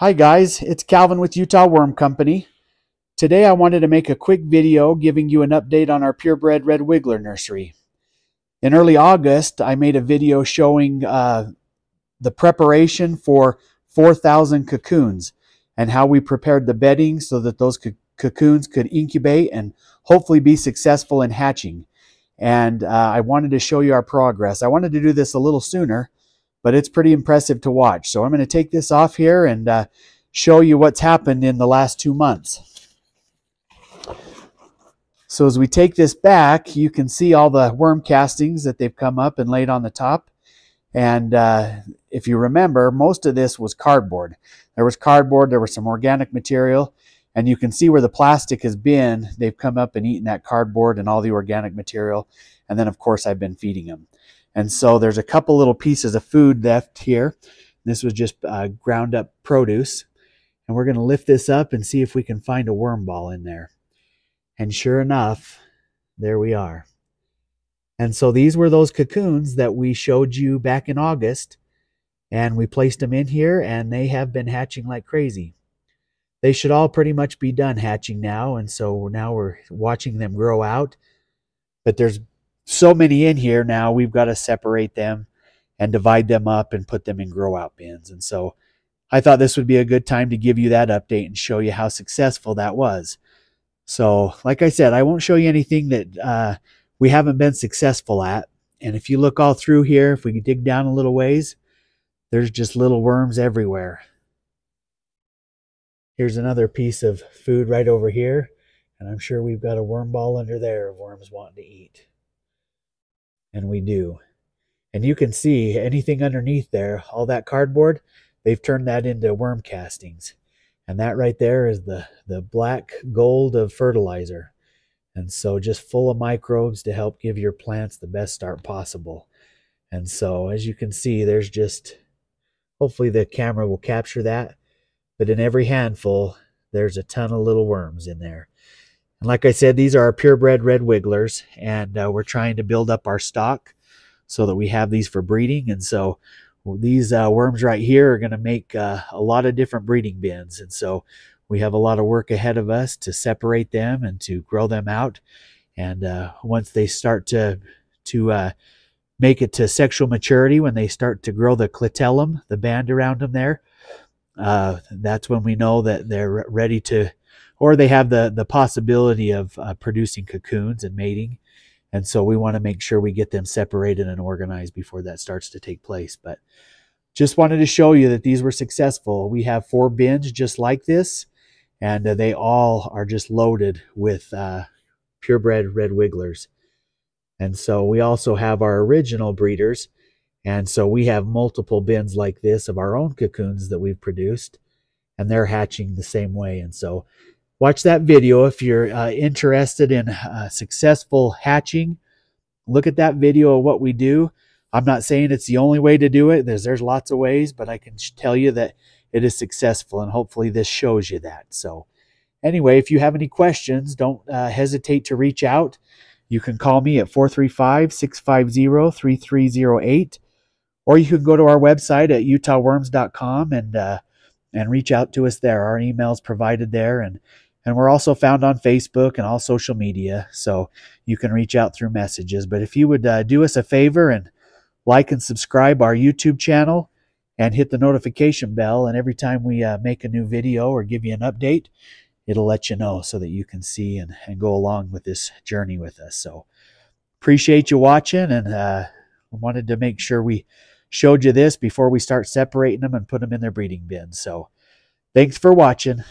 Hi guys, it's Calvin with Utah Worm Company. Today I wanted to make a quick video giving you an update on our purebred red wiggler nursery. In early August, I made a video showing uh, the preparation for 4,000 cocoons and how we prepared the bedding so that those co cocoons could incubate and hopefully be successful in hatching. And uh, I wanted to show you our progress. I wanted to do this a little sooner, but it's pretty impressive to watch. So I'm going to take this off here and uh, show you what's happened in the last two months. So as we take this back, you can see all the worm castings that they've come up and laid on the top. And uh, if you remember, most of this was cardboard. There was cardboard, there was some organic material, and you can see where the plastic has been. They've come up and eaten that cardboard and all the organic material. And then, of course, I've been feeding them. And so there's a couple little pieces of food left here. This was just uh, ground up produce. And we're going to lift this up and see if we can find a worm ball in there. And sure enough, there we are. And so these were those cocoons that we showed you back in August. And we placed them in here and they have been hatching like crazy. They should all pretty much be done hatching now. And so now we're watching them grow out. But there's so many in here now, we've got to separate them and divide them up and put them in grow out bins. And so I thought this would be a good time to give you that update and show you how successful that was. So, like I said, I won't show you anything that uh, we haven't been successful at. And if you look all through here, if we dig down a little ways, there's just little worms everywhere. Here's another piece of food right over here. And I'm sure we've got a worm ball under there of worms wanting to eat and we do. And you can see anything underneath there, all that cardboard, they've turned that into worm castings. And that right there is the, the black gold of fertilizer. And so just full of microbes to help give your plants the best start possible. And so as you can see, there's just, hopefully the camera will capture that. But in every handful, there's a ton of little worms in there. And like I said, these are our purebred red wigglers, and uh, we're trying to build up our stock so that we have these for breeding. And so these uh, worms right here are going to make uh, a lot of different breeding bins. And so we have a lot of work ahead of us to separate them and to grow them out. And uh, once they start to to uh, make it to sexual maturity, when they start to grow the clitellum, the band around them there, uh, that's when we know that they're ready to or they have the the possibility of uh, producing cocoons and mating. And so we want to make sure we get them separated and organized before that starts to take place. But just wanted to show you that these were successful. We have four bins just like this and uh, they all are just loaded with uh, purebred red wigglers. And so we also have our original breeders and so we have multiple bins like this of our own cocoons that we've produced and they're hatching the same way. And so watch that video if you're uh, interested in uh, successful hatching. Look at that video of what we do. I'm not saying it's the only way to do it. There's there's lots of ways, but I can tell you that it is successful, and hopefully this shows you that. So, anyway, if you have any questions, don't uh, hesitate to reach out. You can call me at 435 650 3308, or you can go to our website at utahworms.com and uh, and reach out to us there. Our email's provided there, and and we're also found on Facebook and all social media, so you can reach out through messages. But if you would uh, do us a favor and like and subscribe our YouTube channel and hit the notification bell, and every time we uh, make a new video or give you an update, it'll let you know so that you can see and, and go along with this journey with us. So appreciate you watching and uh, wanted to make sure we showed you this before we start separating them and put them in their breeding bins. So thanks for watching.